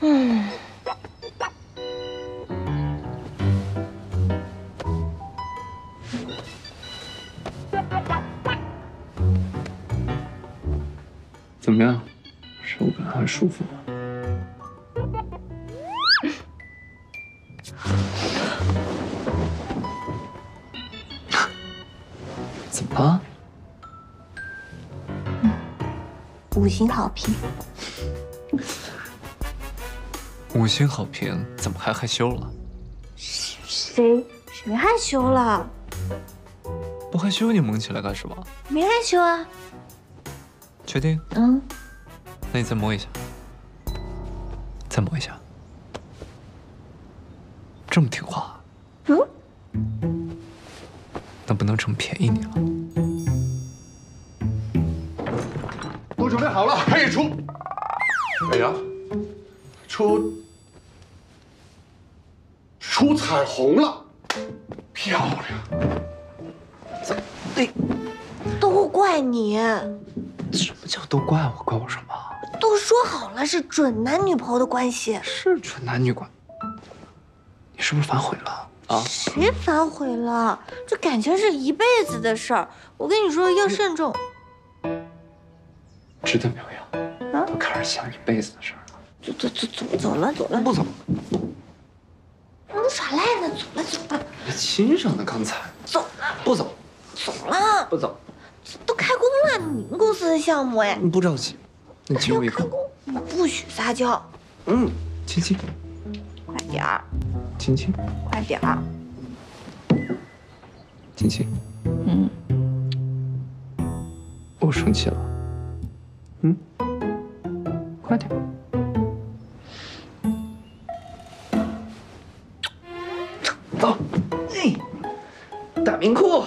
嗯，怎么样？手感还舒服吗？怎么了？五星好评。五星好评，怎么还害羞了？谁谁害羞了？不害羞你蒙起来干什么？没害羞啊。确定？嗯，那你再摸一下，再摸一下，这么听话，嗯，那不能这么便宜你了。都准备好了，开始出。哎呀，出出彩虹了，漂亮！都怪你，什么叫都怪我？怪我什么？都说好了是准男女朋友的关系，是准男女关，你是不是反悔了啊？谁反悔了？这感情是一辈子的事儿，我跟你说要慎重。真的没有呀？啊都开始想一辈子的事儿了。走走走走走了走了，不走，你耍赖呢？走了走了别亲上的，刚才走了不走，走了，不走，都开工了，你们公司的项目哎，你不着急，你亲我一口。开工你不许撒娇，嗯，亲亲快点儿亲亲快点儿，亲亲，嗯，我生气了。嗯，快点。走，哎，大明裤。